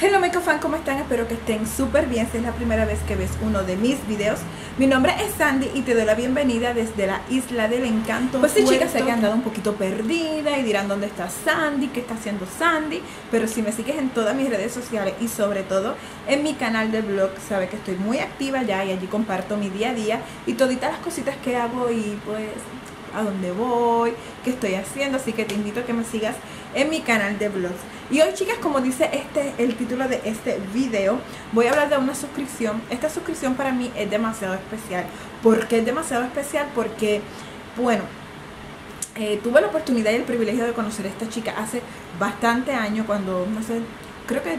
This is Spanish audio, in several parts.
Hello fan, ¿cómo están? Espero que estén súper bien. Si es la primera vez que ves uno de mis videos, mi nombre es Sandy y te doy la bienvenida desde la Isla del Encanto. Pues sí, chicas, sé que han andado un poquito perdida y dirán dónde está Sandy, qué está haciendo Sandy. Pero si me sigues en todas mis redes sociales y sobre todo en mi canal de blog, sabes que estoy muy activa ya y allí comparto mi día a día y toditas las cositas que hago y pues a dónde voy, qué estoy haciendo. Así que te invito a que me sigas en mi canal de vlogs. Y hoy chicas, como dice este el título de este video, voy a hablar de una suscripción. Esta suscripción para mí es demasiado especial. ¿Por qué es demasiado especial? Porque, bueno, eh, tuve la oportunidad y el privilegio de conocer a esta chica hace bastante años cuando, no sé, creo que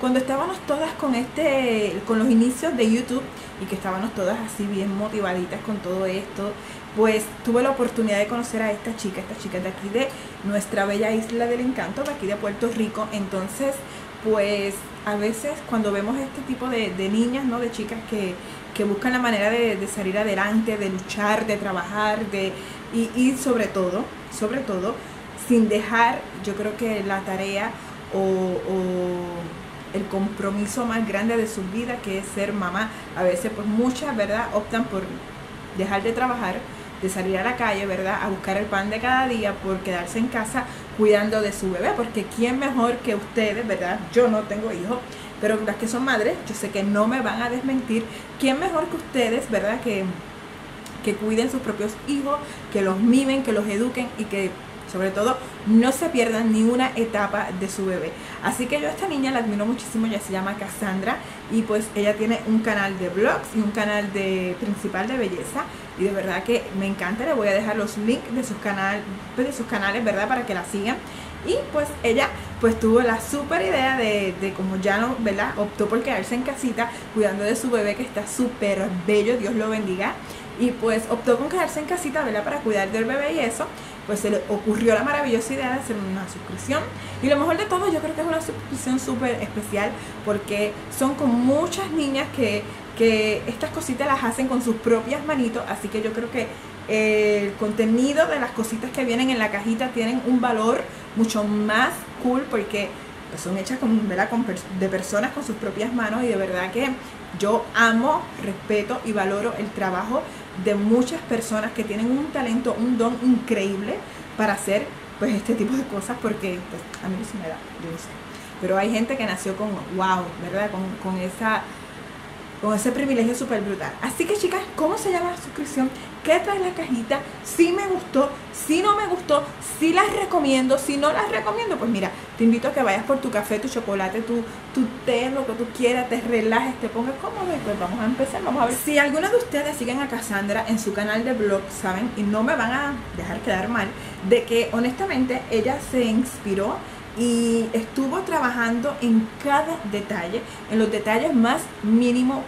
cuando estábamos todas con este, con los inicios de YouTube y que estábamos todas así bien motivaditas con todo esto, pues tuve la oportunidad de conocer a esta chica, esta chica de aquí de nuestra bella isla del encanto, de aquí de Puerto Rico. Entonces, pues a veces cuando vemos este tipo de, niñas, ¿no? De chicas que, buscan la manera de, salir adelante, de luchar, de trabajar, de y, sobre todo, sobre todo, sin dejar, yo creo que la tarea o, o el compromiso más grande de su vida que es ser mamá. A veces pues muchas, ¿verdad? Optan por dejar de trabajar de salir a la calle, ¿verdad? A buscar el pan de cada día por quedarse en casa cuidando de su bebé, porque ¿quién mejor que ustedes, ¿verdad? Yo no tengo hijos, pero las que son madres, yo sé que no me van a desmentir, ¿quién mejor que ustedes, ¿verdad? Que, que cuiden sus propios hijos, que los mimen, que los eduquen y que sobre todo no se pierdan ni una etapa de su bebé. Así que yo a esta niña la admiro muchísimo, ella se llama Cassandra y pues ella tiene un canal de vlogs y un canal de principal de belleza y de verdad que me encanta, le voy a dejar los links de sus, canal, pues, de sus canales, ¿verdad? Para que la sigan. Y pues ella pues tuvo la super idea de, de, como ya no, ¿verdad? Optó por quedarse en casita cuidando de su bebé que está súper bello, Dios lo bendiga. Y pues optó con quedarse en casita, ¿verdad? Para cuidar del bebé y eso. Pues se le ocurrió la maravillosa idea de hacer una suscripción. Y lo mejor de todo, yo creo que es una suscripción súper especial porque son con muchas niñas que que estas cositas las hacen con sus propias manitos, así que yo creo que el contenido de las cositas que vienen en la cajita tienen un valor mucho más cool porque son hechas con, de personas con sus propias manos. Y de verdad que yo amo, respeto y valoro el trabajo de muchas personas que tienen un talento, un don increíble para hacer pues este tipo de cosas porque pues, a mí no se me da, yo no sé. Pero hay gente que nació con wow, ¿verdad? Con, con esa con ese privilegio súper brutal. Así que chicas, ¿cómo se llama la suscripción? ¿Qué trae la cajita? Si me gustó, si no me gustó, si las recomiendo, si no las recomiendo, pues mira, te invito a que vayas por tu café, tu chocolate, tu, tu té, lo que tú quieras, te relajes, te pongas cómodo y pues vamos a empezar, vamos a ver. Si alguno de ustedes siguen a Cassandra en su canal de blog, saben, y no me van a dejar quedar mal, de que honestamente ella se inspiró y estuvo trabajando en cada detalle, en los detalles más mínimos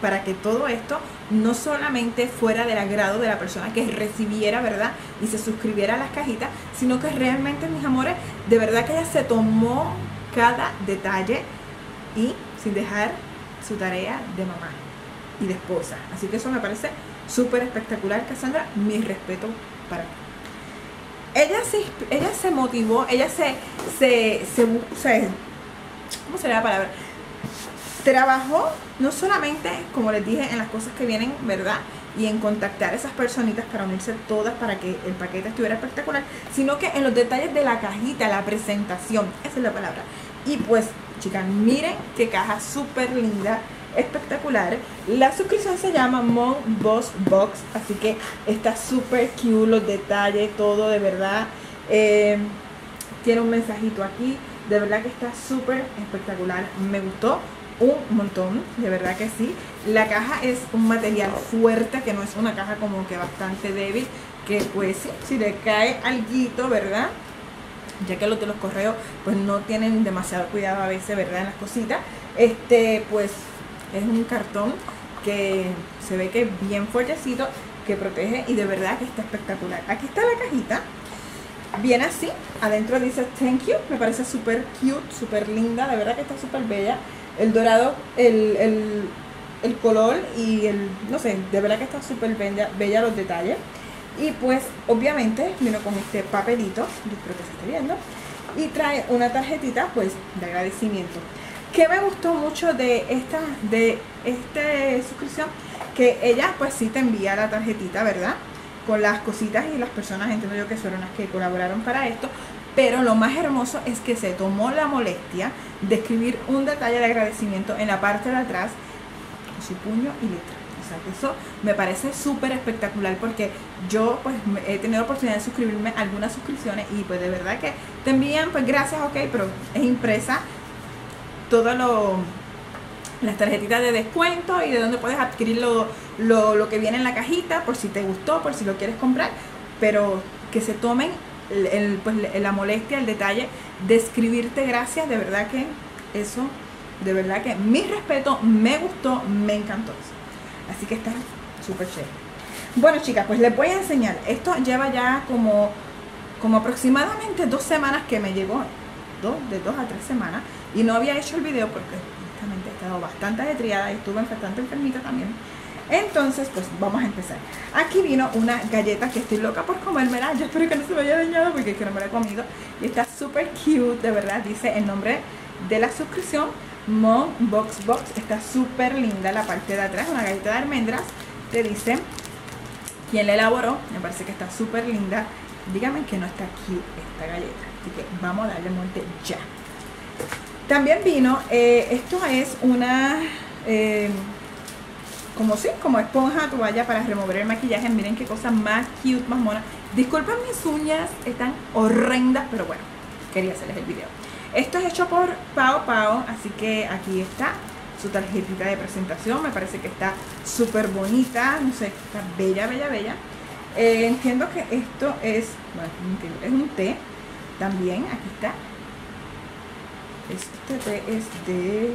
para que todo esto no solamente fuera del agrado de la persona que recibiera, ¿verdad? Y se suscribiera a las cajitas, sino que realmente, mis amores, de verdad que ella se tomó cada detalle y sin dejar su tarea de mamá y de esposa. Así que eso me parece súper espectacular, Cassandra. Mi respeto para ti ella se, ella se motivó, ella se, se, se, ¿cómo sería la palabra? Trabajó no solamente, como les dije, en las cosas que vienen, ¿verdad? Y en contactar a esas personitas para unirse todas para que el paquete estuviera espectacular, sino que en los detalles de la cajita, la presentación, esa es la palabra. Y pues, chicas, miren qué caja súper linda espectacular. La suscripción se llama Mon Boss Box, así que está súper cute, los detalles, todo de verdad. Eh, tiene un mensajito aquí, de verdad que está súper espectacular. Me gustó un montón, de verdad que sí. La caja es un material fuerte, que no es una caja como que bastante débil, que pues sí, si le cae algo, ¿verdad? Ya que los de los correos pues no tienen demasiado cuidado a veces, ¿verdad? En las cositas. Este, pues es un cartón que se ve que es bien fuertecito, que protege y de verdad que está espectacular. Aquí está la cajita. Viene así, adentro dice thank you, me parece súper cute, súper linda, de verdad que está súper bella. El dorado, el, color y el, no sé, de verdad que está súper bella, bella los detalles. Y pues obviamente vino con este papelito, yo espero que se esté viendo, y trae una tarjetita pues de agradecimiento. ¿Qué me gustó mucho de esta, de esta suscripción? Que ella pues sí te envía la tarjetita, ¿verdad? Con las cositas y las personas, entiendo yo que fueron las que colaboraron para esto. Pero lo más hermoso es que se tomó la molestia de escribir un detalle de agradecimiento en la parte de atrás con su puño y letra. O sea, que eso me parece súper espectacular porque yo pues he tenido oportunidad de suscribirme a algunas suscripciones y pues de verdad que te envían pues gracias, ok, pero es impresa todo lo las tarjetitas de descuento y de dónde puedes adquirir lo, lo, que viene en la cajita por si te gustó, por si lo quieres comprar, pero que se tomen el, pues, la molestia, el detalle de escribirte gracias, de verdad que eso, de verdad que mi respeto, me gustó, me encantó eso. Así que está súper chévere. Bueno chicas, pues les voy a enseñar, esto lleva ya como, como aproximadamente dos semanas que me llegó, dos, de dos a tres semanas, y no había hecho el video porque justamente he estado bastante ajetreada y estuve bastante enfermita también. Entonces, pues vamos a empezar. Aquí vino una galleta que estoy loca por comérmela. Yo espero que no se me haya dañado porque que no me la he comido. Y está súper cute, de verdad. Dice el nombre de la suscripción. Mom Box Box. Está súper linda la parte de atrás. Una galleta de almendras. Te dice quién la elaboró. Me parece que está súper linda. Dígame que no está cute esta galleta. Así que vamos a darle monte ya. También vino, eh, esto es una, eh, como sí, como esponja toalla para remover el maquillaje. Miren qué cosa más cute, más mona. Disculpen mis uñas, están horrendas, pero bueno, quería hacerles el video. Esto es hecho por Pao Pao, así que aquí está su tarjetita de presentación. Me parece que está súper bonita, no sé, está bella, bella, bella. Eh, entiendo que esto es, bueno, es un té también, aquí está este té es de...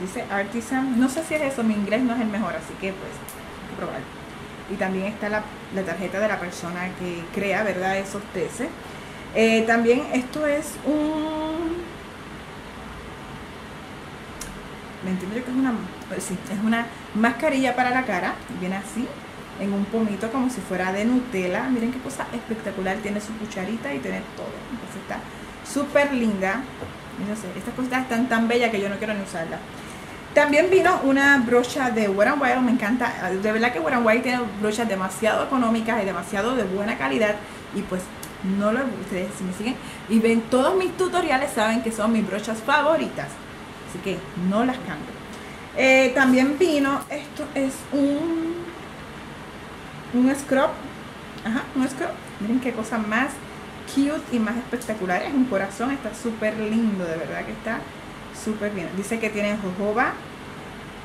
Dice Artisan. No sé si es eso, mi inglés no es el mejor, así que pues hay que probar. Y también está la, tarjeta de la persona que crea, ¿verdad? Esos tés. Eh, también esto es un... Me entiendo yo que es una... Sí, es una mascarilla para la cara. Viene así, en un pomito como si fuera de Nutella. Miren qué cosa espectacular. Tiene su cucharita y tiene todo. Entonces está súper linda. No sé, estas cositas están tan bellas que yo no quiero ni usarlas. También vino una brocha de Wet n Wild, me encanta, de verdad que Wet n Wild tiene brochas demasiado económicas y demasiado de buena calidad. Y pues no lo ustedes si me siguen y ven todos mis tutoriales saben que son mis brochas favoritas, así que no las cambio. Eh, también vino, esto es un un scrub, ajá, un scrub, miren qué cosa más cute y más espectacular. Es un corazón, está súper lindo, de verdad que está súper bien. Dice que tiene jojoba,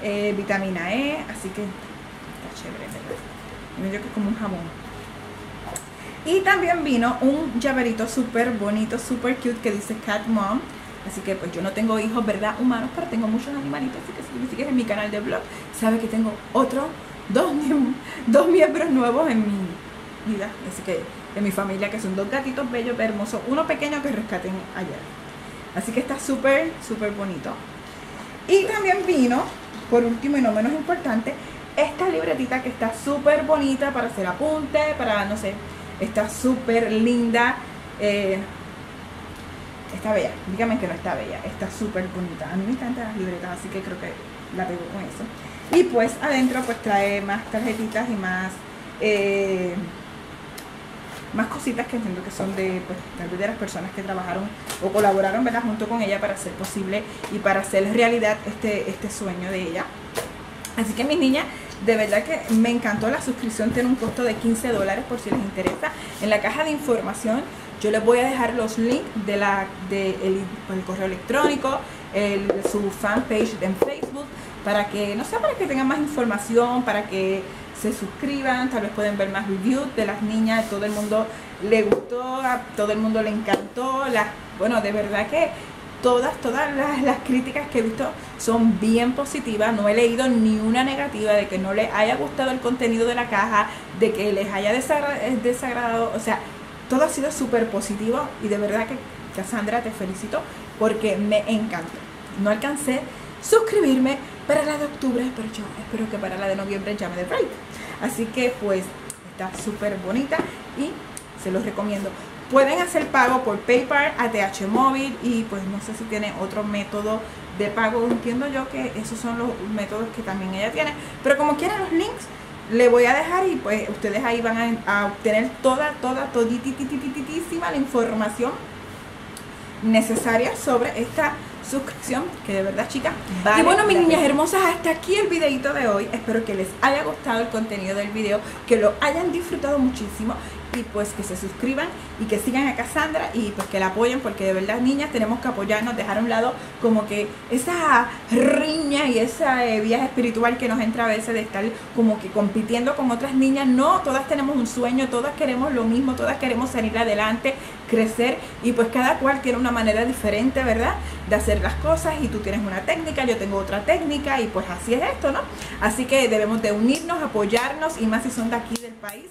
eh, vitamina E, así que está chévere, ¿verdad? Yo que es como un jamón. Y también vino un llaverito súper bonito, súper cute que dice Cat Mom. Así que pues yo no tengo hijos, ¿verdad? Humanos, pero tengo muchos animalitos. Así que si me sigues en mi canal de blog, sabes que tengo otro, dos, dos miembros nuevos en mi vida. Así que de mi familia, que son dos gatitos bellos, hermosos, uno pequeño que rescaten ayer. Así que está súper, súper bonito. Y también vino, por último y no menos importante, esta libretita que está súper bonita para hacer apunte, para, no sé, está súper linda. Eh, está bella, dígame que no está bella, está súper bonita. A mí me encantan las libretas, así que creo que la pego con eso. Y pues adentro pues trae más tarjetitas y más... Eh, más cositas que entiendo que son de, pues, de las personas que trabajaron o colaboraron ¿verdad? junto con ella para hacer posible y para hacer realidad este, este sueño de ella. Así que mis niñas, de verdad que me encantó la suscripción, tiene un costo de 15 dólares por si les interesa. En la caja de información yo les voy a dejar los links de la de pues, correo electrónico, el, su fanpage en Facebook, para que, no sé, para que tengan más información, para que se suscriban, tal vez pueden ver más reviews de las niñas, todo el mundo le gustó, a todo el mundo le encantó, las, bueno, de verdad que todas, todas las, críticas que he visto son bien positivas, no he leído ni una negativa de que no les haya gustado el contenido de la caja, de que les haya eh, desagradado, o sea, todo ha sido súper positivo y de verdad que Cassandra te felicito porque me encantó. No alcancé suscribirme para la de octubre, pero yo espero que para la de noviembre ya me dé break. Así que pues está súper bonita y se los recomiendo. pueden hacer pago por PayPal, ATH móvil y pues no sé si tiene otro método de pago. Entiendo yo que esos son los métodos que también ella tiene. Pero como quieran los links, le voy a dejar y pues ustedes ahí van a, obtener toda, toda, toditititititísima la información necesaria sobre esta suscripción, que de verdad chicas, vale Y bueno, mis niñas hermosas, hasta aquí el videito de hoy. Espero que les haya gustado el contenido del video, que lo hayan disfrutado muchísimo y pues que se suscriban y que sigan a Cassandra y pues que la apoyen porque de verdad niñas tenemos que apoyarnos, dejar a un lado como que esa riña y esa eh, viaje espiritual que nos entra a veces de estar como que compitiendo con otras niñas. No, todas tenemos un sueño, todas queremos lo mismo, todas queremos salir adelante, crecer y pues cada cual tiene una manera diferente, ¿verdad? De hacer las cosas y tú tienes una técnica, yo tengo otra técnica y pues así es esto, ¿no? Así que debemos de unirnos, apoyarnos y más si son de aquí del país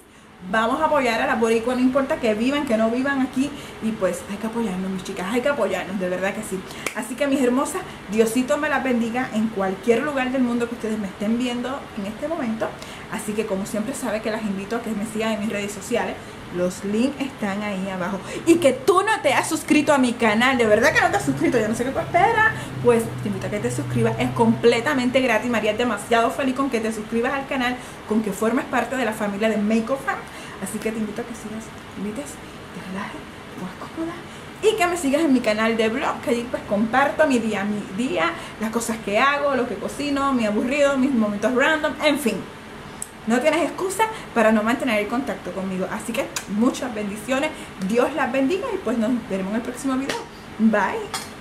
vamos a apoyar a la boricua, no importa que vivan, que no vivan aquí. Y pues hay que apoyarnos, mis chicas, hay que apoyarnos, de verdad que sí. Así que mis hermosas, Diosito me las bendiga en cualquier lugar del mundo que ustedes me estén viendo en este momento. Así que como siempre sabe que las invito a que me sigan en mis redes sociales. Los links están ahí abajo. Y que tú no te has suscrito a mi canal, de verdad que no te has suscrito, yo no sé qué tú esperas. Pues te invito a que te suscribas, es completamente gratis. María es demasiado feliz con que te suscribas al canal, con que formes parte de la familia de Make of Fam. Así que te invito a que sigas, te invites, te relajes, te cómoda y que me sigas en mi canal de blog, que allí pues comparto mi día, mi día, las cosas que hago, lo que cocino, mi aburrido, mis momentos random, en fin. No tienes excusa para no mantener el contacto conmigo. Así que muchas bendiciones. Dios las bendiga y pues nos veremos en el próximo video. Bye.